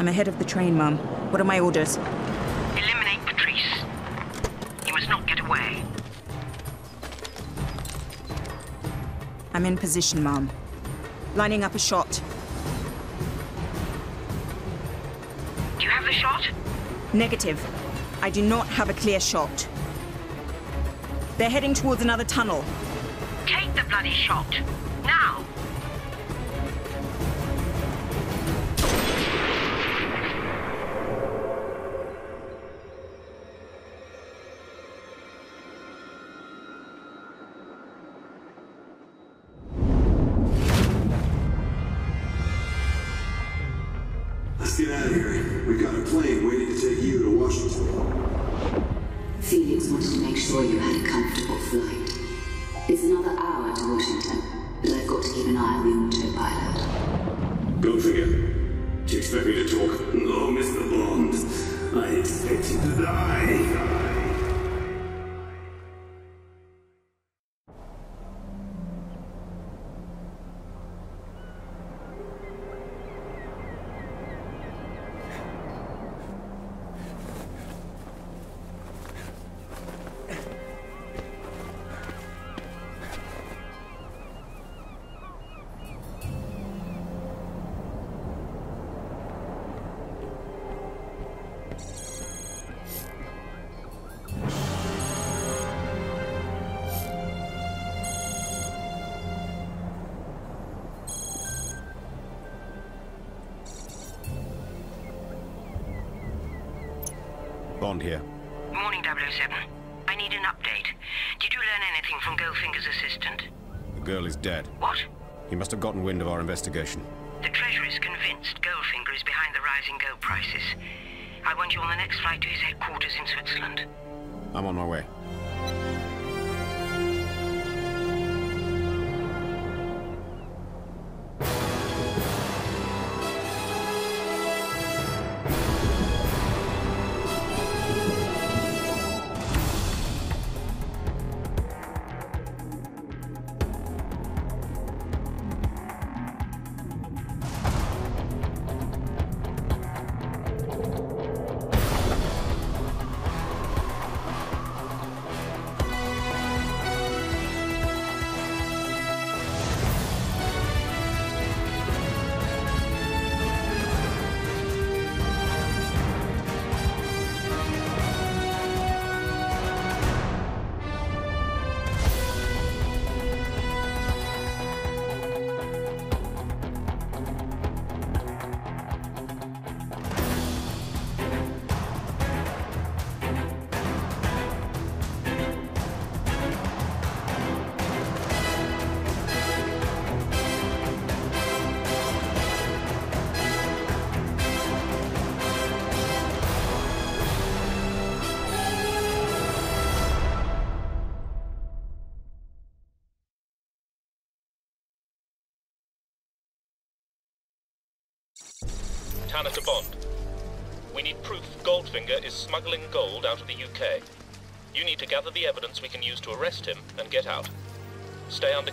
I'm ahead of the train, Mum. What are my orders? Eliminate Patrice. He must not get away. I'm in position, Mum. Lining up a shot. Do you have the shot? Negative. I do not have a clear shot. They're heading towards another tunnel. Take the bloody shot. Bond here. Morning, 007. I need an update. Did you learn anything from Goldfinger's assistant? The girl is dead. What? He must have gotten wind of our investigation. The Treasury is convinced Goldfinger is behind the rising gold prices. I want you on the next flight to his headquarters in Switzerland. I'm on my way. Tanner to Bond. We need proof Goldfinger is smuggling gold out of the UK. You need to gather the evidence we can use to arrest him and get out. Stay under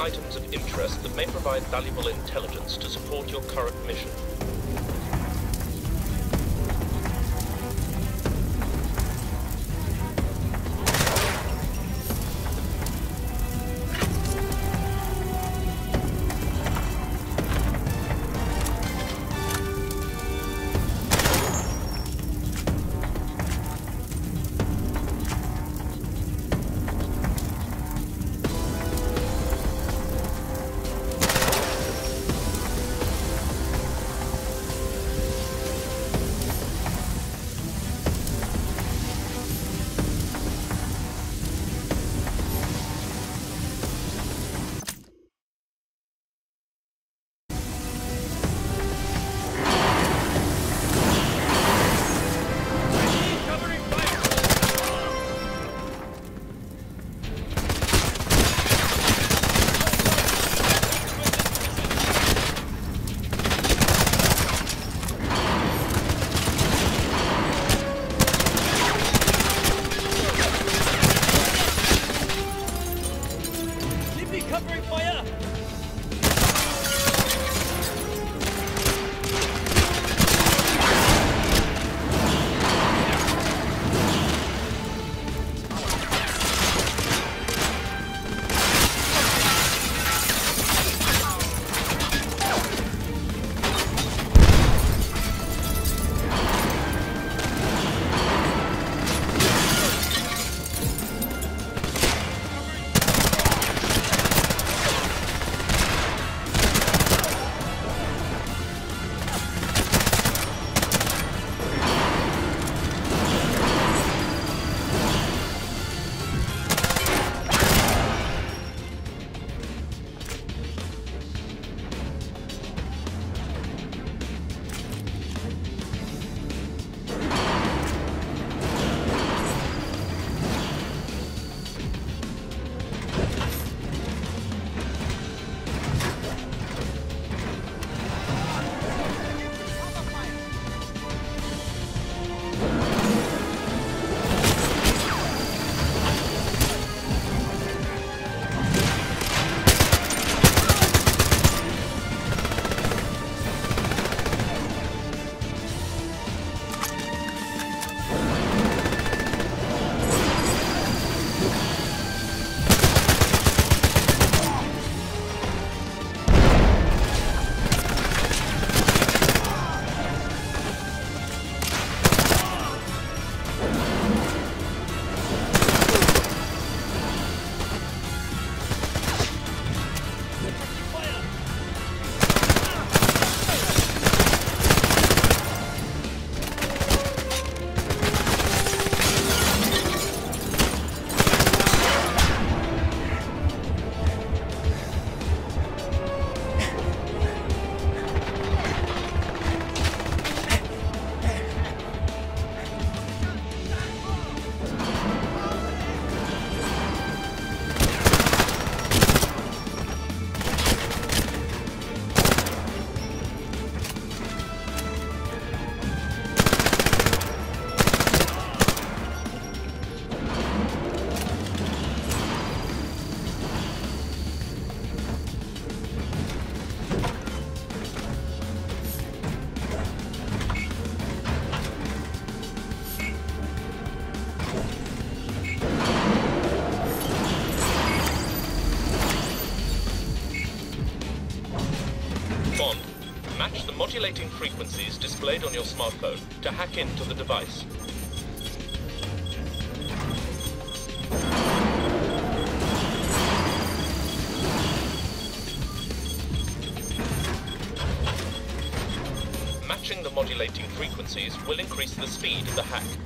items of interest that may provide valuable intelligence to support your current mission. Frequencies displayed on your smartphone to hack into the device. Matching the modulating frequencies will increase the speed of the hack.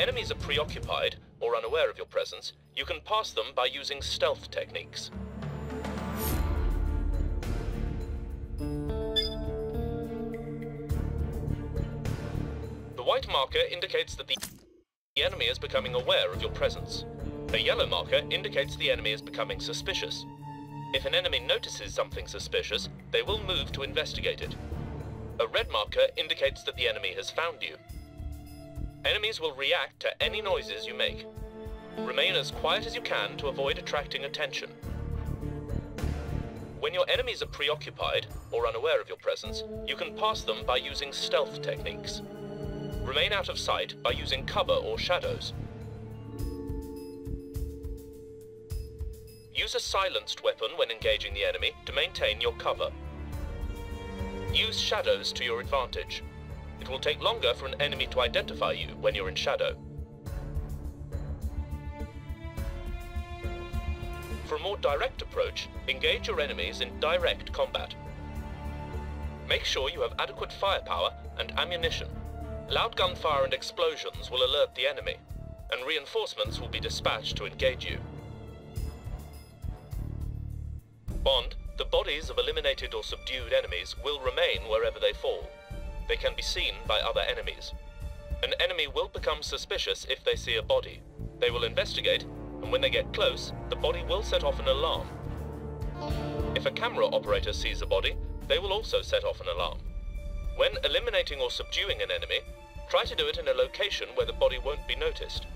Enemies are preoccupied or unaware of your presence, you can pass them by using stealth techniques. The white marker indicates that the enemy is becoming aware of your presence. A yellow marker indicates the enemy is becoming suspicious. If an enemy notices something suspicious, they will move to investigate it. A red marker indicates that the enemy has found you. Enemies will react to any noises you make. Remain as quiet as you can to avoid attracting attention. When your enemies are preoccupied or unaware of your presence, you can pass them by using stealth techniques. Remain out of sight by using cover or shadows. Use a silenced weapon when engaging the enemy to maintain your cover. Use shadows to your advantage. It will take longer for an enemy to identify you when you're in shadow. For a more direct approach, engage your enemies in direct combat. Make sure you have adequate firepower and ammunition. Loud gunfire and explosions will alert the enemy, and reinforcements will be dispatched to engage you. Bond, the bodies of eliminated or subdued enemies will remain wherever they fall. They can be seen by other enemies. An enemy will become suspicious if they see a body. They will investigate, and when they get close, the body will set off an alarm. If a camera operator sees a body, they will also set off an alarm. When eliminating or subduing an enemy, try to do it in a location where the body won't be noticed.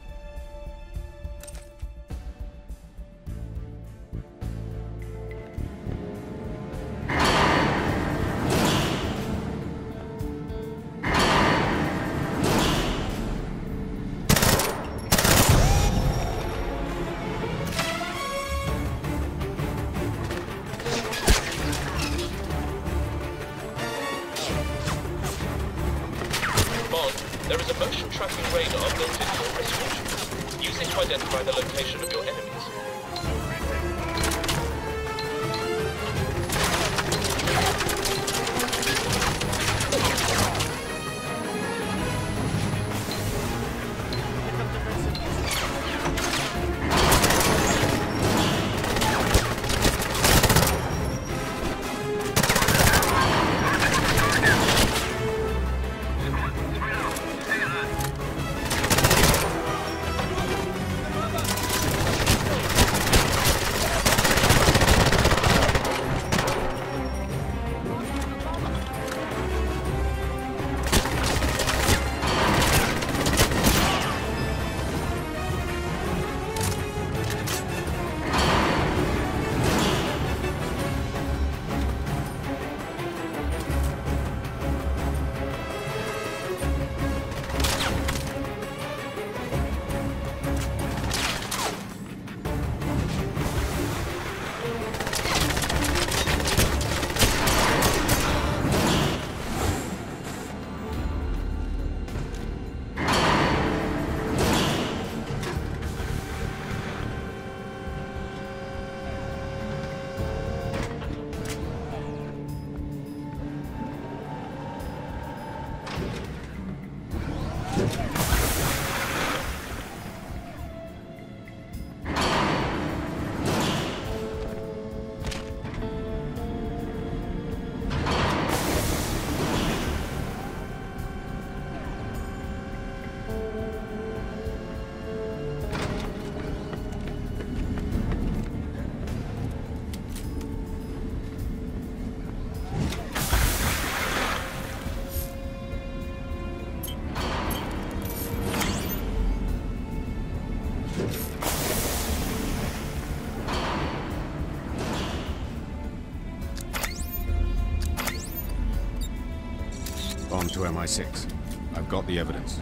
To MI6. I've got the evidence.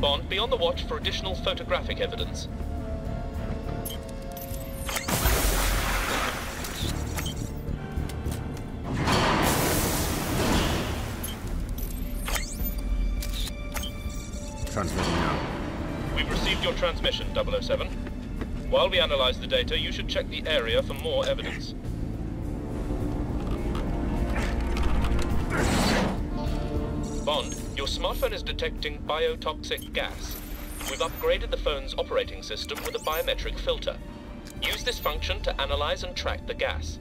Bond, be on the watch for additional photographic evidence. Transmitting now. We've received your transmission, 007. While we analyze the data, you should check the area for more evidence. Your smartphone is detecting biotoxic gas. we've upgraded the phone's operating system with a biometric filter. Use this function to analyze and track the gas.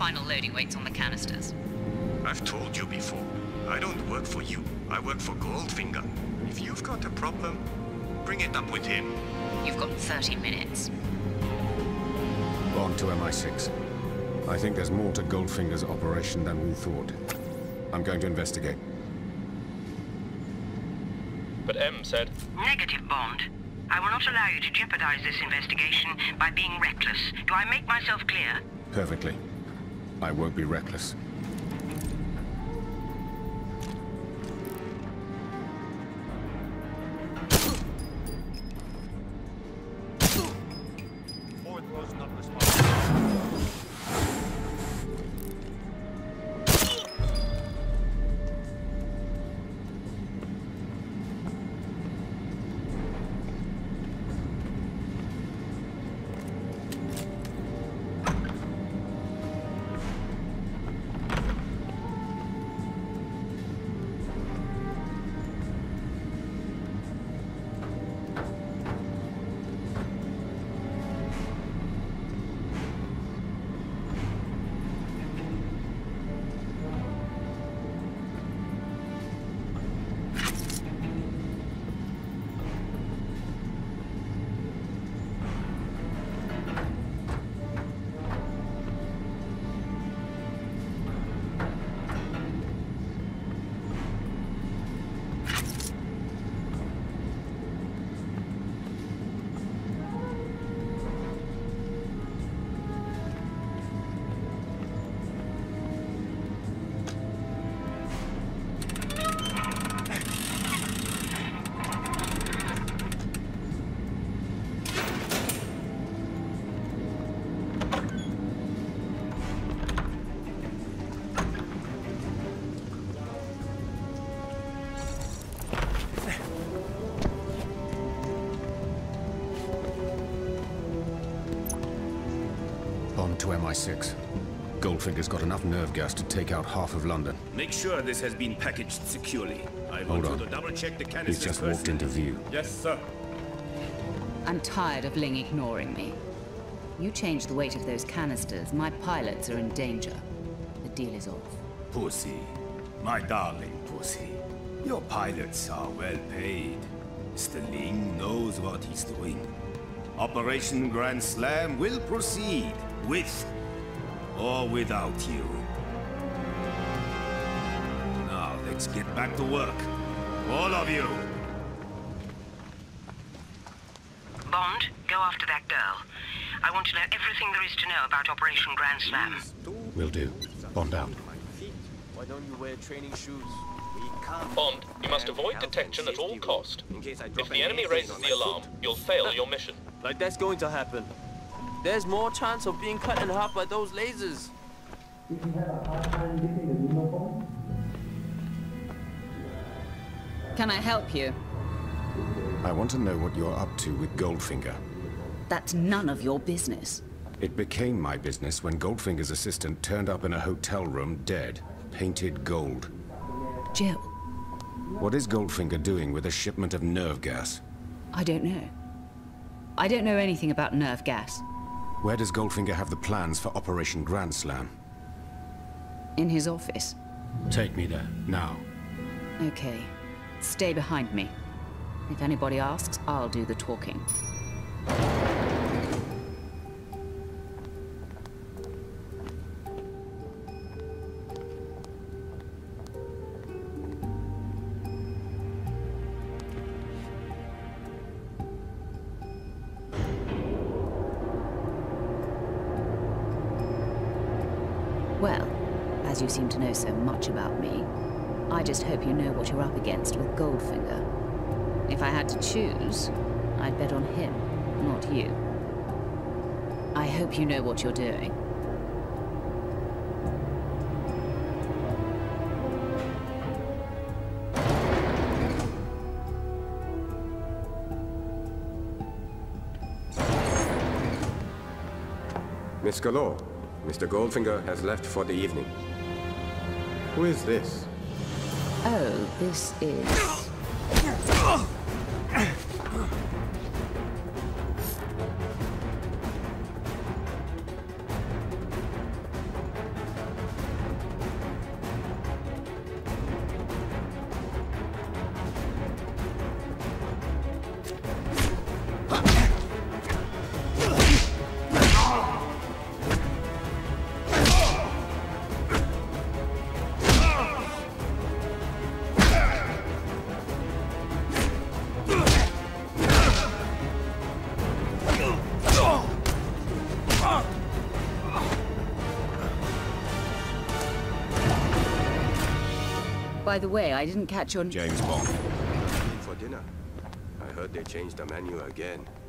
Final loading weights on the canisters. I've told you before. I don't work for you. I work for Goldfinger. If you've got a problem, bring it up with him. You've got 30 minutes. Bond to MI6. I think there's more to Goldfinger's operation than we thought. I'm going to investigate. But M said, Negative, Bond. I will not allow you to jeopardize this investigation by being reckless. Do I make myself clear? Perfectly. I won't be reckless. MI6. Goldfinger's got enough nerve gas to take out half of London. Make sure this has been packaged securely. I Hold want on. you to double check the He's canisters just first. walked into view. Yes, sir. I'm tired of Ling ignoring me. You change the weight of those canisters, my pilots are in danger. The deal is off. Pussy. My darling Pussy. Your pilots are well paid. Mr. Ling knows what he's doing. Operation Grand Slam will proceed with or without you. Now, let's get back to work. All of you. Bond, go after that girl. I want to know everything there is to know about Operation Grand Slam. Will do. Bond out. Why don't you wear training shoes? We can't. Bond, you must avoid detection at all cost. rules in case I If the enemy raises the alarm, you'll fail your mission. Like that's going to happen. There's more chance of being cut in half by those lasers. Can I help you? I want to know what you're up to with Goldfinger. That's none of your business. It became my business when Goldfinger's assistant turned up in a hotel room dead, painted gold. Jill, What is Goldfinger doing with a shipment of nerve gas? I don't know. I don't know anything about nerve gas. Where does Goldfinger have the plans for Operation Grand Slam? In his office. Take me there, now. Okay. Stay behind me. If anybody asks, I'll do the talking. As you seem to know so much about me, I just hope you know what you're up against with Goldfinger. If I had to choose, I'd bet on him, not you. I hope you know what you're doing. Miss Galore, Mr. Goldfinger has left for the evening. Who is this? Oh, this is... By the way, I didn't catch your... James Bond. For dinner. I heard they changed the menu again. No, I